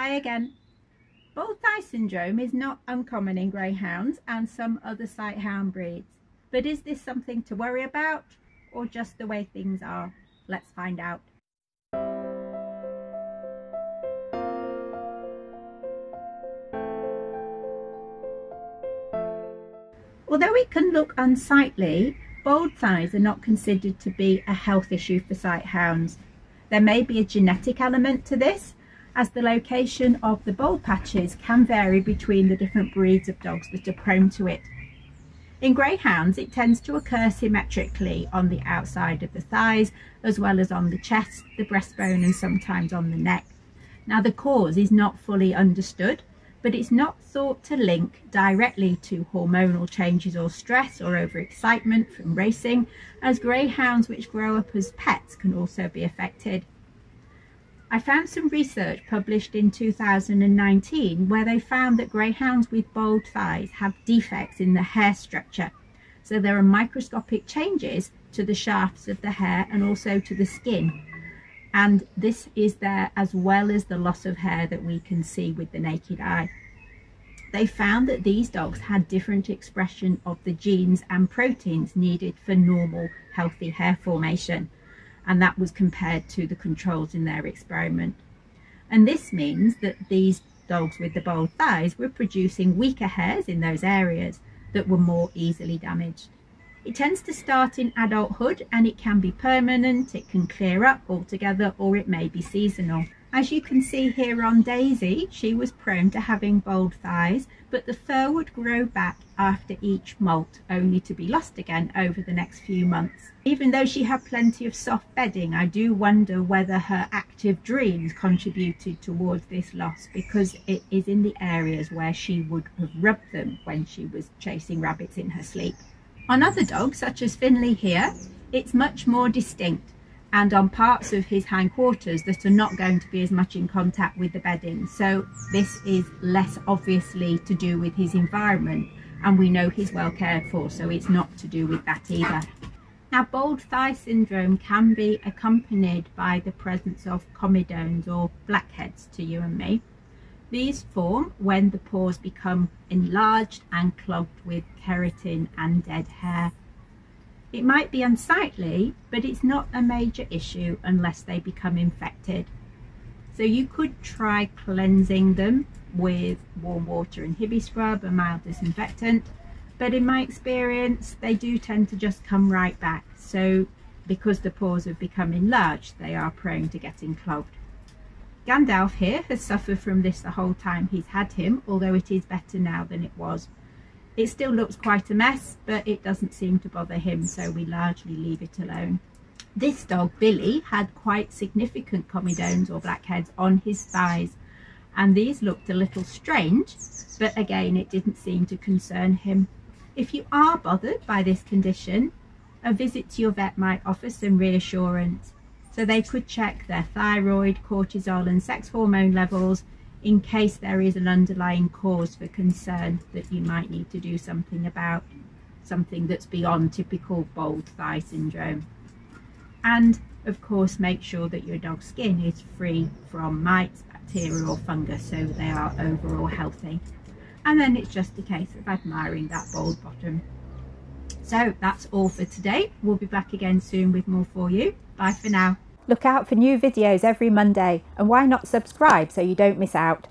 Hi again. Bald thigh syndrome is not uncommon in greyhounds and some other sighthound breeds. But is this something to worry about or just the way things are? Let's find out. Although it can look unsightly, bald thighs are not considered to be a health issue for sighthounds. There may be a genetic element to this, as the location of the bald patches can vary between the different breeds of dogs that are prone to it. In greyhounds, it tends to occur symmetrically on the outside of the thighs, as well as on the chest, the breastbone, and sometimes on the neck. Now, the cause is not fully understood, but it's not thought to link directly to hormonal changes or stress or overexcitement from racing, as greyhounds which grow up as pets can also be affected. I found some research published in 2019 where they found that greyhounds with bald thighs have defects in the hair structure. So there are microscopic changes to the shafts of the hair and also to the skin and this is there as well as the loss of hair that we can see with the naked eye. They found that these dogs had different expression of the genes and proteins needed for normal healthy hair formation and that was compared to the controls in their experiment. And this means that these dogs with the bald thighs were producing weaker hairs in those areas that were more easily damaged. It tends to start in adulthood and it can be permanent, it can clear up altogether or it may be seasonal. As you can see here on Daisy, she was prone to having bald thighs, but the fur would grow back after each molt, only to be lost again over the next few months. Even though she had plenty of soft bedding, I do wonder whether her active dreams contributed towards this loss because it is in the areas where she would have rubbed them when she was chasing rabbits in her sleep. On other dogs, such as Finley here, it's much more distinct and on parts of his hindquarters that are not going to be as much in contact with the bedding. So this is less obviously to do with his environment and we know he's well cared for, so it's not to do with that either. Now, bald thigh syndrome can be accompanied by the presence of comedones or blackheads to you and me. These form when the pores become enlarged and clogged with keratin and dead hair. It might be unsightly, but it's not a major issue unless they become infected. So you could try cleansing them with warm water and Hibi-Scrub, a mild disinfectant, but in my experience, they do tend to just come right back. So because the pores have become enlarged, they are prone to getting clogged. Gandalf here has suffered from this the whole time he's had him, although it is better now than it was. It still looks quite a mess, but it doesn't seem to bother him, so we largely leave it alone. This dog, Billy, had quite significant comedones or blackheads on his thighs, and these looked a little strange, but again, it didn't seem to concern him. If you are bothered by this condition, a visit to your vet might offer some reassurance. So they could check their thyroid, cortisol and sex hormone levels in case there is an underlying cause for concern that you might need to do something about, something that's beyond typical bald thigh syndrome. And of course, make sure that your dog's skin is free from mites, bacteria or fungus so they are overall healthy. And then it's just a case of admiring that bald bottom. So that's all for today. We'll be back again soon with more for you. Bye for now. Look out for new videos every Monday and why not subscribe so you don't miss out.